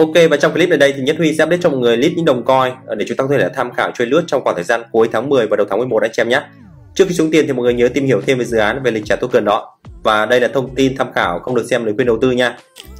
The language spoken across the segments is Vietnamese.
Ok và trong clip này đây thì Nhất Huy sẽ update cho mọi người list những đồng coin ờ, để chúng ta có thể là tham khảo chơi lướt trong khoảng thời gian cuối tháng 10 và đầu tháng 11 anh em nhé. Trước khi xuống tiền thì mọi người nhớ tìm hiểu thêm về dự án về lịch trả token đó. Và đây là thông tin tham khảo không được xem lời khuyên đầu tư nha.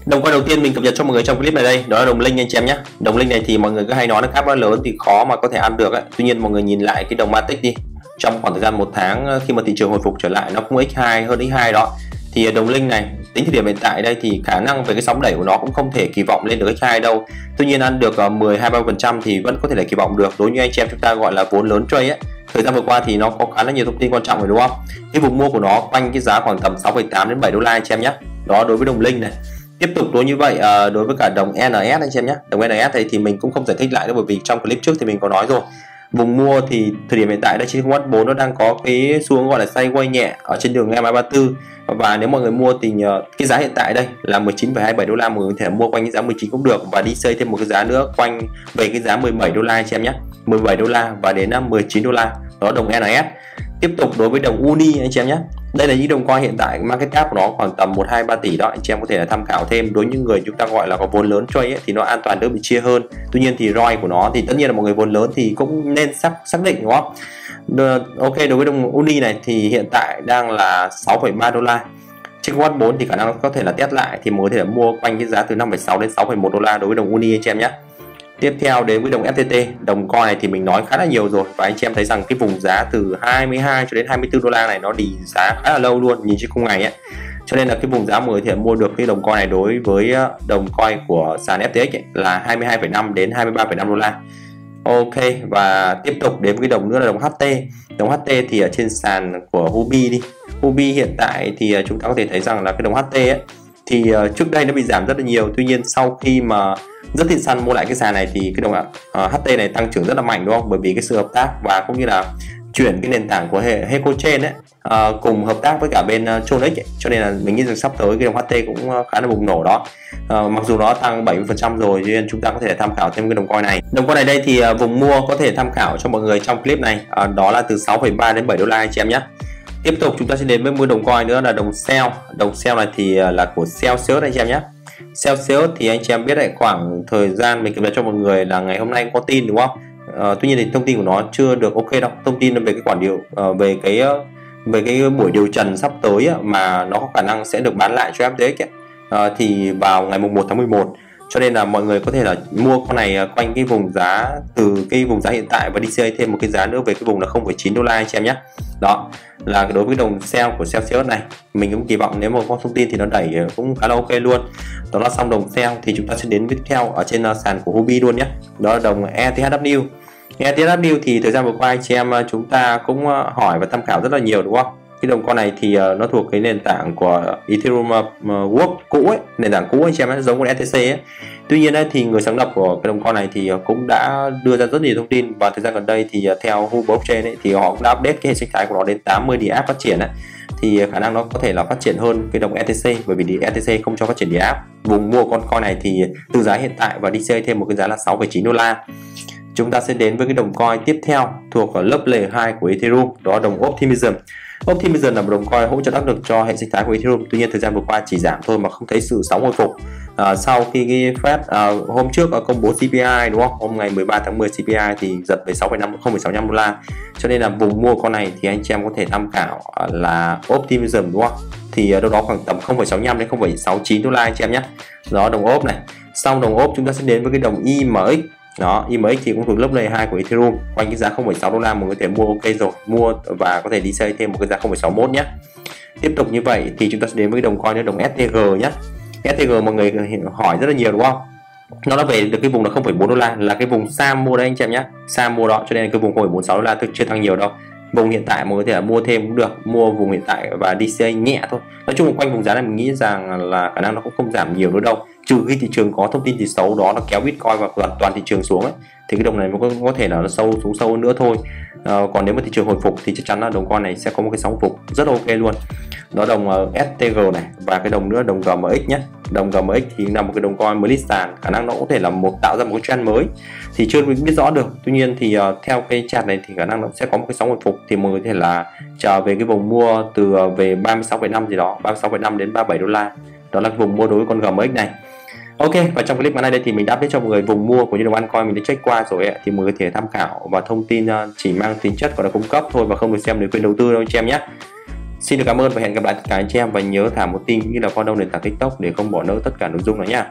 Đồng coin đầu tiên mình cập nhật cho mọi người trong clip này đây, đó là đồng linh anh em nhé. Đồng linh này thì mọi người cứ hay nói là cáp lớn thì khó mà có thể ăn được ấy. Tuy nhiên mọi người nhìn lại cái đồng Matic đi. Trong khoảng thời gian một tháng ờ, khi mà thị trường hồi phục trở lại nó cũng x2 hơn x2 đó thì đồng linh này tính thời điểm hiện tại đây thì khả năng về cái sóng đẩy của nó cũng không thể kỳ vọng lên được x2 đâu. Tuy nhiên ăn được ờ, 10 20 phần trăm thì vẫn có thể là kỳ vọng được. Đối như anh chị em chúng ta gọi là vốn lớn trade ấy thời gian vừa qua thì nó có khá là nhiều thông tin quan trọng rồi đúng không? Cái vùng mua của nó quanh cái giá khoảng tầm 6,8 đến 7 đô la anh chị em nhé đó đối với đồng linh này. Tiếp tục đối như vậy ờ, đối với cả đồng NS anh chị em nhé đồng NS này thì mình cũng không giải thích lại nữa bởi vì trong clip trước thì mình có nói rồi vùng mua thì thời điểm hiện tại đây 9014 nó đang có cái xu hướng gọi là sideways nhẹ ở trên đường MA34 và nếu mọi người mua thì nhờ cái giá hiện tại đây là 19,27 đô la mọi người có thể mua quanh cái giá 19 cũng được. Và đi xây thêm một cái giá nữa quanh về cái giá 17 đô la anh em nhé. 17 đô la và đến à, 19 đô la. Đó đồng NS tiếp tục đối với đồng Uni anh chị em nhé đây là những đồng coin hiện tại market cap của nó khoảng tầm 1 2 3 tỷ đó. Anh chị em có thể là tham khảo thêm. Đối với những người chúng ta gọi là có vốn lớn chơi ấy, thì nó an toàn đỡ bị chia hơn. Tuy nhiên thì ROI của nó thì tất nhiên là một người vốn lớn thì cũng nên xác xác định đúng không? Ok đối với đồng Uni này thì hiện tại đang là 6,3 đô la. Trên quát 4 thì khả năng có thể là test lại thì mới có thể là mua quanh cái giá từ 5,6 đến 6,1 đô la đối với đồng Uni anh chị em nhé. Tiếp theo đến với đồng FTT, đồng coin này thì mình nói khá là nhiều rồi và anh chị em thấy rằng cái vùng giá từ 22 cho đến 24 đô la này nó đi giá khá là lâu luôn nhìn trên khung ngày ấy. Cho nên là cái vùng giá mới người thì mua được cái đồng coin này đối với ờ, đồng coin của sàn FTX ấy, là 22,5 đến 23,5 đô la. Ok và tiếp tục đến với cái đồng nữa là đồng HT. Đồng HT thì ở trên sàn của Hubi đi. Hubi hiện tại thì ờ, chúng ta có thể thấy rằng là cái đồng HT ấy thì uh, trước đây nó bị giảm rất là nhiều. Tuy nhiên sau khi mà rất tin săn mua lại cái sàn này thì cái đồng uh, ờ, HT này tăng trưởng rất là mạnh đúng không? Bởi vì cái sự hợp tác và cũng như là chuyển cái nền tảng của hệ Heco Chain ấy uh, cùng hợp tác với cả bên uh, Tronix ấy. cho nên là mình nghĩ rằng sắp tới cái đồng HT cũng uh, khá là bùng nổ đó. Uh, mặc dù nó tăng 70% rồi nên chúng ta có thể tham khảo thêm cái đồng coin này. Đồng coin này đây thì uh, vùng mua có thể tham khảo cho mọi người trong clip này. Uh, đó là từ 6,3 đến 7 đô la anh chị em nhé tiếp tục chúng ta sẽ đến với một đồng coin nữa là đồng sell. Đồng sell này thì à, là của Celsius anh chị em nhé. Celsius thì anh chị em biết lại khoảng thời gian mình cập nhật cho mọi người là ngày hôm nay có tin đúng không? À, tuy nhiên thì thông tin của nó chưa được ok đâu. Thông tin về cái quản điều à, về cái ờ, về cái buổi điều trần sắp tới mà nó có khả năng sẽ được bán lại cho FTX ấy, à, thì vào ngày mùng 1 tháng 11 cho nên là mọi người có thể là mua con này à, quanh cái vùng giá từ cái vùng giá hiện tại và đi chơi thêm một cái giá nữa về cái vùng là 0,9 đô la anh chị em nhé. Đó là đối với đồng sell của Celsius này mình cũng kỳ vọng nếu mà có thông tin thì nó đẩy à, cũng khá là ok luôn. Đó là xong đồng sell thì chúng ta sẽ đến tiếp theo ở trên à, sàn của Hubi luôn nhé. Đó là đồng ETHW ETHW thì thời gian vừa qua anh chị em chúng ta cũng hỏi và tham khảo rất là nhiều đúng không? Cái đồng coin này thì ờ, nó thuộc cái nền tảng của Ethereum ờ, Work cũ ấy nền tảng cũ anh chị em giống con ETC ấy. Tuy nhiên thì người sáng lập của cái đồng coin này thì ờ, cũng đã đưa ra rất nhiều thông tin và thời gian gần đây thì uh, theo Hu Blockchain ấy, thì họ cũng đã update cái hệ sinh thái của nó đến 80 DApp phát triển ấy. thì khả năng nó có thể là phát triển hơn cái đồng ETC bởi vì ETC không cho phát triển DApp vùng mua con coin này thì từ giá hiện tại và đi chơi thêm một cái giá là 6,9 đô la. Chúng ta sẽ đến với cái đồng coin tiếp theo thuộc ở lớp layer 2 của Ethereum đó là đồng Optimism. Optimism là một đồng coin hỗ trợ đắc lực cho hệ sinh thái của Ethereum. Tuy nhiên thời gian vừa qua chỉ giảm thôi mà không thấy sự sóng hồi phục. À, sau khi cái Fed à, hôm trước công bố CPI đúng không? Hôm ngày 13 tháng 10 CPI thì giật về 6,5 0,65 đô la. Cho nên là vùng mua con này thì anh chị em có thể tham khảo à, là Optimism đúng không? Thì à, đâu đó khoảng tầm 0,65 đến 0,69 đô la anh chị em nhé. Đó đồng ốp này. Sau đồng ốp chúng ta sẽ đến với cái đồng IMX đó IMX thì cũng thuộc lớp layer 2 của Ethereum. Quanh cái giá 0,6 đô la mọi người có thể mua ok rồi mua và có thể đi xây thêm một cái giá 0,61 nhé. Tiếp tục như vậy thì chúng ta sẽ đến với đồng coin nữa đồng STG nhé. STG mọi người hỏi rất là nhiều đúng không? Nó đã về được cái vùng là 0,4 đô la là cái vùng Sam mua đấy anh chị em nhé. Sam mua đó cho nên cái vùng 0,46 đô la thực chưa tăng nhiều đâu vùng hiện tại mà có thể là mua thêm cũng được mua vùng hiện tại và đi nhẹ thôi. Nói chung là quanh vùng giá này mình nghĩ rằng là khả năng nó cũng không giảm nhiều nữa đâu. Trừ khi thị trường có thông tin gì xấu đó nó kéo bitcoin và toàn, toàn thị trường xuống ấy thì cái đồng này có, có thể là nó sâu xuống sâu hơn nữa thôi à, còn nếu mà thị trường hồi phục thì chắc chắn là đồng coin này sẽ có một cái sóng phục rất ok luôn. Đó đồng ờ, STG này và cái đồng nữa đồng GMX nhé đồng GMX thì là một cái đồng coin mới list sàn khả năng nó có thể là một tạo ra một cái trend mới. Thì chưa biết rõ được. Tuy nhiên thì uh, theo cái chart này thì khả năng nó sẽ có một cái sóng hồi phục thì mọi người có thể là chờ về cái vùng mua từ về 36,5 gì đó 36,5 đến 37 đô la. Đó là cái vùng mua đối với con GMX này. Ok và trong clip ngày nay đây thì mình đã biết cho mọi người vùng mua của như đồng coin mình đã check qua rồi ấy, thì mọi người có thể tham khảo và thông tin ờ, chỉ mang tính chất gọi là cung cấp thôi và không được xem để khuyên đầu tư đâu anh chị em nhé. Xin được cảm ơn và hẹn gặp lại tất cả anh chị em và nhớ thả một tin như là follow nền tảng tiktok để không bỏ lỡ tất cả nội dung đó nha